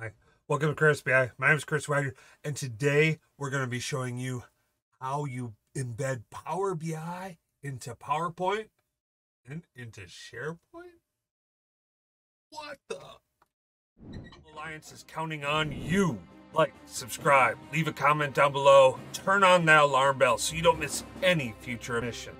Hi, welcome to Kratos BI. My name is Chris Wagner, and today we're going to be showing you how you embed Power BI into PowerPoint and into SharePoint. What the? Alliance is counting on you. Like, subscribe, leave a comment down below, turn on that alarm bell so you don't miss any future mission.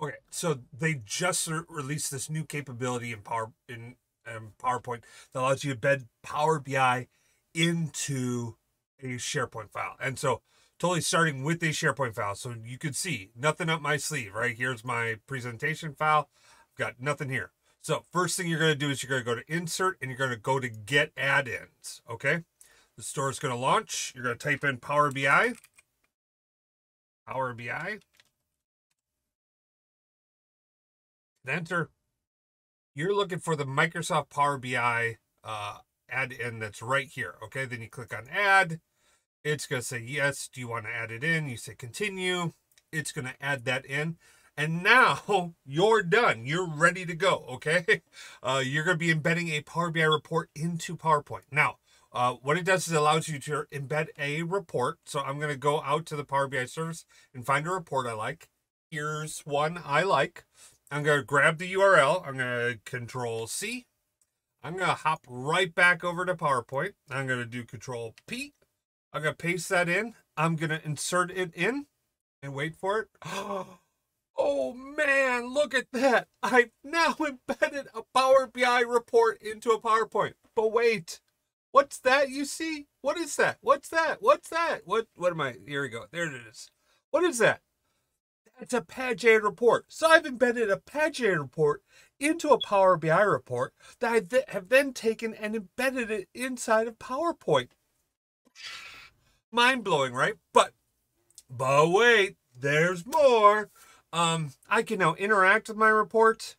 Okay, so they just re- released this new capability in Power in um, PowerPoint that allows you to embed Power BI into a SharePoint file, and so totally starting with a SharePoint file. So you could see nothing up my sleeve, right? Here's my presentation file. I've got nothing here. So first thing you're going to do is you're going to go to Insert and you're going to go to Get Add-ins. Okay, the store is going to launch. You're going to type in Power BI. Power BI. Enter. You're looking for the Microsoft Power BI uh, add-in that's right here. Okay, then you click on Add. It's going to say yes. Do you want to add it in? You say Continue. It's going to add that in. And now you're done. You're ready to go. Okay, uh, you're going to be embedding a Power BI report into PowerPoint. Now, uh, what it does is it allows you to embed a report. So I'm going to go out to the Power BI service and find a report I like. Here's one I like. I'm going to grab the URL. I'm going to control C. I'm going to hop right back over to PowerPoint. I'm going to do control P. I'm going to paste that in. I'm going to insert it in and wait for it. Oh man, look at that. I've now embedded a Power BI report into a PowerPoint. But wait, what's that you see? What is that? What's that? What's that? What what am I? Here we go. There it is. What is that? It's a paginated report. So I've embedded a paginated report into a Power BI report that I th- have then taken and embedded it inside of PowerPoint. Mind blowing, right? But, but wait, there's more. Um, I can now interact with my report.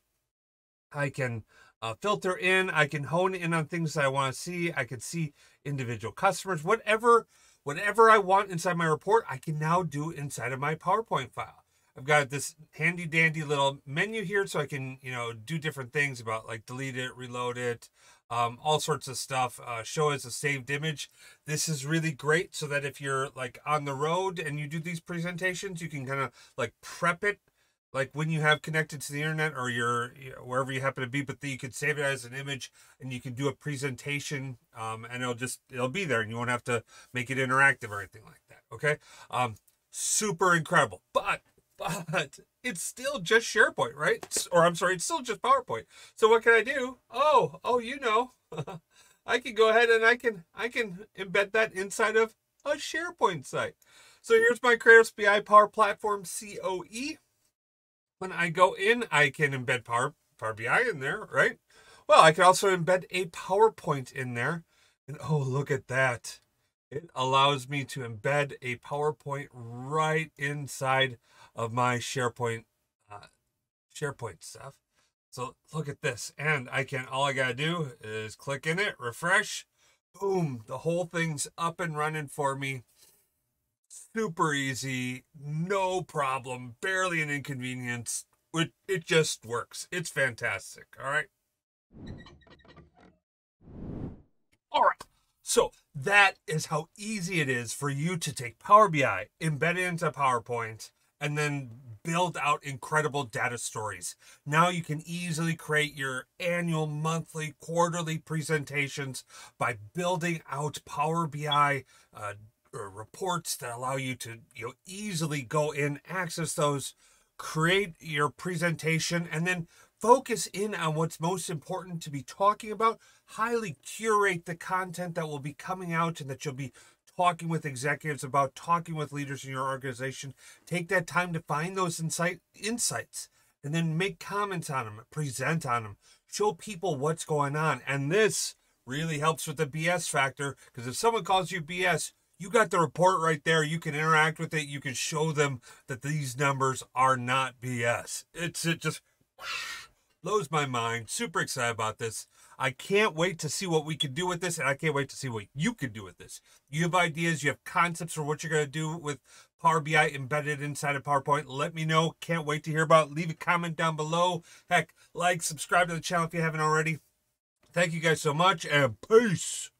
I can uh, filter in. I can hone in on things that I want to see. I can see individual customers, whatever, whatever I want inside my report. I can now do inside of my PowerPoint file. I've got this handy dandy little menu here so I can, you know, do different things about like delete it, reload it, um, all sorts of stuff. Uh, show as a saved image. This is really great so that if you're like on the road and you do these presentations, you can kind of like prep it like when you have connected to the internet or you're you know, wherever you happen to be, but you can save it as an image and you can do a presentation um, and it'll just, it'll be there and you won't have to make it interactive or anything like that. Okay. Um, super incredible. But but it's still just SharePoint, right? Or I'm sorry, it's still just PowerPoint. So what can I do? Oh, oh, you know, I can go ahead and I can I can embed that inside of a SharePoint site. So here's my Kratos BI Power Platform COE. When I go in, I can embed Power Power BI in there, right? Well, I can also embed a PowerPoint in there. And oh, look at that. It allows me to embed a PowerPoint right inside of my SharePoint uh, SharePoint stuff. So look at this. And I can, all I got to do is click in it, refresh, boom, the whole thing's up and running for me. Super easy, no problem, barely an inconvenience. It, it just works. It's fantastic. All right. All right. So that is how easy it is for you to take Power BI, embed it into PowerPoint, and then build out incredible data stories. Now you can easily create your annual, monthly, quarterly presentations by building out Power BI uh, reports that allow you to you know, easily go in, access those, create your presentation, and then focus in on what's most important to be talking about. Highly curate the content that will be coming out and that you'll be talking with executives about, talking with leaders in your organization. Take that time to find those insight insights and then make comments on them, present on them, show people what's going on. And this really helps with the BS factor because if someone calls you BS, you got the report right there. You can interact with it. You can show them that these numbers are not BS. It's it just blows my mind. Super excited about this. I can't wait to see what we can do with this, and I can't wait to see what you can do with this. You have ideas, you have concepts for what you're going to do with Power BI embedded inside of PowerPoint. Let me know. Can't wait to hear about it. Leave a comment down below. Heck, like, subscribe to the channel if you haven't already. Thank you guys so much and peace.